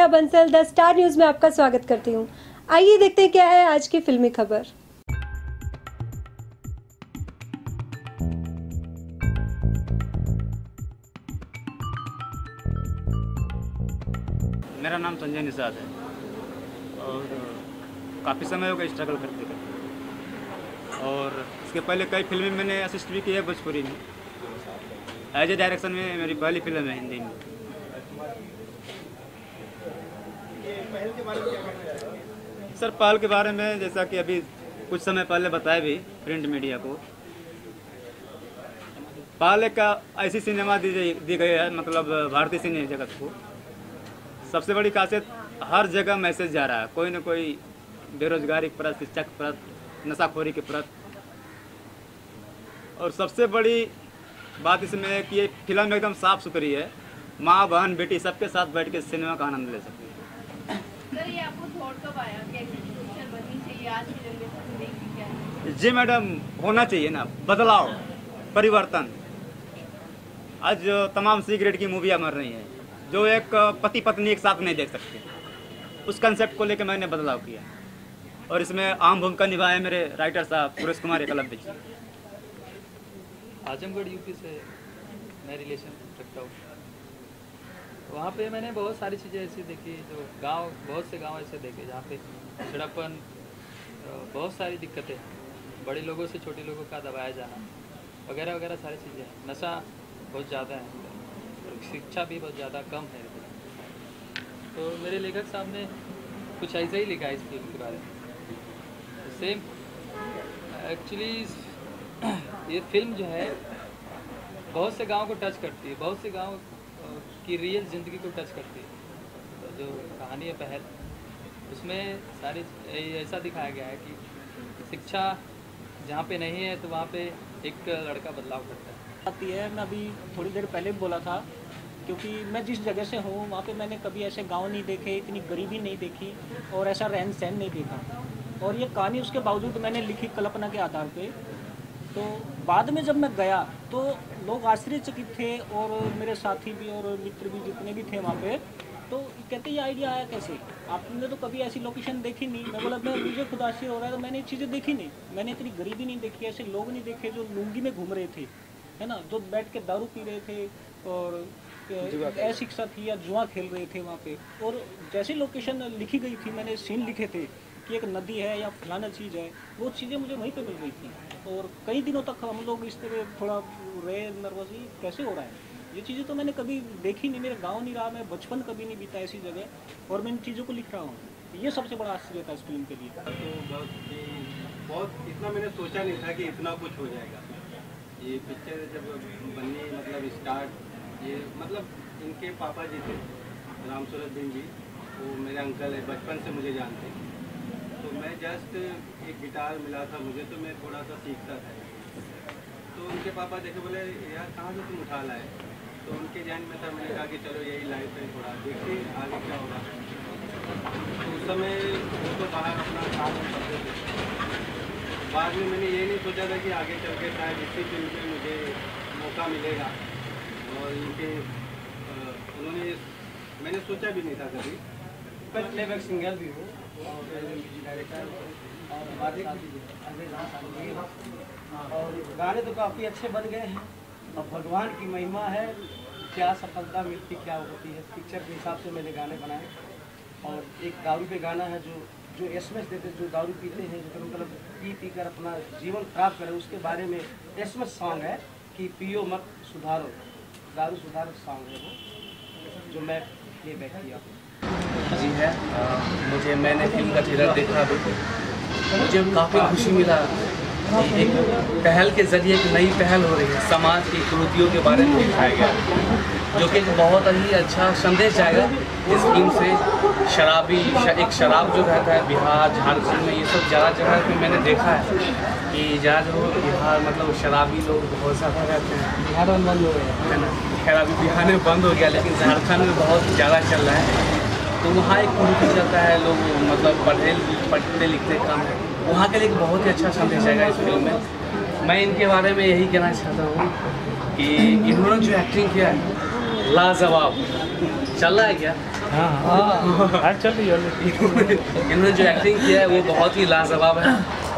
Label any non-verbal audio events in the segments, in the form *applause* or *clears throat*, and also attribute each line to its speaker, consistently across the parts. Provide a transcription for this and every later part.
Speaker 1: Neha Bansal, the Star News में आपका स्वागत करती हूँ। आइए देखते हैं क्या है आज की फिल्मी खबर।
Speaker 2: मेरा नाम संजय निषाद है। और काफ़ी समय हो गया स्ट्रगल करते करते। और, इसके पहले कई फ़िल्में मैंने असिस्ट भी की है भोजपुरी में। एज ए डायरेक्शन में मेरी पहली फ़िल्म है हिंदी में। सर पहल के बारे में जैसा कि अभी कुछ समय पहले बताया भी प्रिंट मीडिया को। पहले का ऐसी सिनेमा दी दी गई है मतलब भारतीय सिने जगत को। सबसे बड़ी खासियत, हर जगह मैसेज जा रहा है। कोई ना कोई बेरोजगारी के प्रति, शिक्षा के प्रति, नशाखोरी के प्रति। और सबसे बड़ी बात इसमें है कि ये फ़िल्म एकदम साफ़ सुथरी है। माँ, बहन, बेटी, सबके साथ बैठ के सिनेमा का आनंद ले सकते हैं। जी मैडम होना चाहिए ना। बदलाव परिवर्तन। आज जो तमाम सी ग्रेड की मूवियाँ मर रही हैं। जो एक पति पत्नी एक साथ नहीं देख सकते। उस कंसेप्ट को लेकर मैंने बदलाव किया। और इसमें आम भूमिका निभाए मेरे राइटर साहब सुरेश कुमार एकलव्य जी।
Speaker 3: आजमगढ़ यूपी से मैं रिलेशन रखता हूँ। वहाँ पे मैंने बहुत सारी चीज़ें ऐसी देखी जो गाँव, बहुत से गाँव ऐसे देखे जहाँ पे छिड़पन बहुत सारी दिक्कतें बड़े लोगों से छोटे लोगों का दबाया जाना, वगैरह वगैरह सारी चीज़ें हैं। नशा बहुत ज़्यादा है और शिक्षा भी बहुत ज़्यादा कम है तो मेरे लेखक साहब ने कुछ ऐसा ही लिखा है इस फ़िल्म के बारे में। सेम एक्चुअली *clears throat* ये फ़िल्म जो है, बहुत से गाँव को टच करती है, बहुत से गाँव की रियल ज़िंदगी को टच करती है। तो जो कहानी है पहल, उसमें सारी ऐसा दिखाया गया है कि शिक्षा जहाँ पे नहीं है तो वहाँ पे एक लड़का बदलाव करता है।
Speaker 4: आती है, मैं अभी थोड़ी देर पहले बोला था, क्योंकि मैं जिस जगह से हूँ, वहाँ पे मैंने कभी ऐसे गाँव नहीं देखे, इतनी गरीबी नहीं देखी, और ऐसा रहन सहन नहीं देखा। और ये कहानी उसके बावजूद मैंने लिखी कल्पना के आधार पे तो बाद में जब मैं गया तो लोग आश्चर्यचकित थे और मेरे साथी भी और मित्र भी जितने भी थे वहाँ पे तो कहते ये आइडिया आया कैसे? आपने तो कभी ऐसी लोकेशन देखी नहीं। मैं बोला मैं मुझे खुद आश्चर्य हो रहा है तो मैंने ये चीज़ें देखी नहीं। मैंने इतनी गरीबी नहीं देखी ऐसे लोग नहीं देखे जो लुंगी में घूम रहे थे है ना? जो बैठ के दारू पी रहे थे और अशिक्षा थी या जुआ खेल रहे थे वहाँ पे। और जैसी लोकेशन लिखी गई थी मैंने सीन लिखे थे कि एक नदी है या फलाना चीज़ है, वो चीज़ें मुझे वहीं पे मिल गई थी। और कई दिनों तक हम लोग इस तरह थोड़ा रहे नर्वस ही कैसे हो रहा है? ये चीज़ें तो मैंने कभी देखी नहीं, मेरे गाँव नहीं रहा, मैं बचपन कभी नहीं बीता ऐसी जगह, और मैं इन चीज़ों को लिख रहा हूँ। ये सबसे बड़ा आश्चर्य था इस फ़िल्म के लिए।
Speaker 5: तो बहुत इतना मैंने सोचा नहीं था कि इतना कुछ हो जाएगा। ये पिक्चर जब बननी मतलब स्टार्ट ये मतलब इनके पापा जी थे राम सूरत जी, वो मेरे अंकल है, बचपन से मुझे जानते हैं। तो मैं जस्ट एक गिटार मिला था मुझे तो मैं थोड़ा सा सीखता था। तो उनके पापा देखे बोले, यार, कहाँ से तुम उठा लाए? तो उनके ध्यान में था, मैंने कहा कि चलो, यही लाइफ है थोड़ा, देखते आगे क्या होगा। तो उस समय वो तो बाहर अपना काम करते थे। बाद में मैंने ये नहीं सोचा था कि आगे चल के शायद इसी फ़ील्ड में मुझे मौका मिलेगा। और इनके उन्होंने, मैंने सोचा भी नहीं था कभी।
Speaker 4: पर प्लेबैक सिंगर भी हो। और
Speaker 6: गाने तो काफ़ी अच्छे बन गए हैं। और भगवान की महिमा है, क्या सफलता मिलती, क्या होती है पिक्चर के हिसाब से मैंने गाने बनाए। और एक दारू पे गाना है जो जो एसएमएस देते जो दारू पीते हैं, जो मतलब पी पी कर अपना जीवन खराब करें, उसके बारे में एस सॉन्ग है कि पियो मत सुधारो। दारू सुधारो सॉन्ग है वो, जो मैं प्ले बैक किया।
Speaker 7: जी है। मुझे मैंने फ़िल्म का ट्रेलर देखा अभी मुझे काफ़ी खुशी मिला एक पहल के ज़रिए एक नई पहल हो रही है समाज की कुरीतियों के बारे में दिखाया गया। जो कि बहुत ही अच्छा संदेश जाएगा इस फ़िल्म से। शराबी एक शराब जो रहता है बिहार झारखंड में ये सब ज़्यादा जगह पे मैंने देखा है कि जहाँ जो बिहार मतलब शराबी लोग बहुत ज़्यादा रहते हैं।
Speaker 6: बिहार में बंद हो गया।
Speaker 7: है ना? खैर अभी बिहार में बंद हो गया लेकिन झारखंड में बहुत ज़्यादा चल रहा है। तो वहाँ एक कुरीति चलता है लोग मतलब पढ़े पढ़ते लिखते कम है। वहाँ के लिए एक बहुत ही अच्छा संदेश आएगा इस फ़िल्म में। मैं इनके बारे में यही कहना चाहता हूँ कि इन्होंने जो एक्टिंग किया है लाजवाब। चल रहा है क्या?
Speaker 3: हाँ हाँ। हाँ चल रही है
Speaker 7: इन्होंने जो एक्टिंग किया है वो बहुत ही लाजवाब है।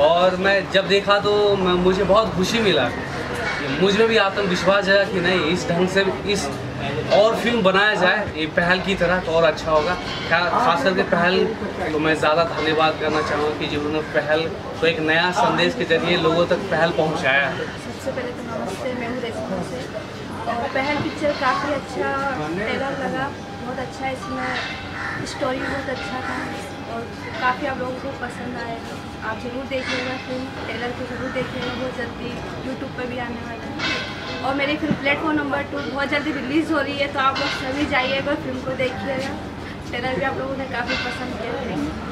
Speaker 7: और मैं जब देखा तो मुझे बहुत खुशी मिला मुझमें भी आत्मविश्वास जगा कि नहीं इस ढंग से इस और फ़िल्म बनाया जाए, ये पहल की तरह तो और अच्छा होगा। खास करके पहल को मैं ज़्यादा धन्यवाद करना चाहूँगा कि जिन्होंने पहल को एक नया संदेश के ज़रिए लोगों तक पहल पहुँचाया है।
Speaker 8: सबसे पहले तो नमस्ते पहल पिक्चर काफ़ी अच्छा ट्रेलर लगा, बहुत अच्छा है इसमें। स्टोरी बहुत अच्छा था और काफ़ी आप लोगों को पसंद आएगा। आप ज़रूर देखिएगा फ़िल्म ट्रेलर को ज़रूर देखिएगा, बहुत जल्दी यूट्यूब पर भी आने वाला है। और मेरी फ़िल्म प्लेटफॉर्म नंबर टू बहुत जल्दी रिलीज़ हो रही है तो आप लोग सभी जाइएगा, फ़िल्म को देखिएगा। ट्रेलर भी आप लोगों ने काफ़ी पसंद किया है।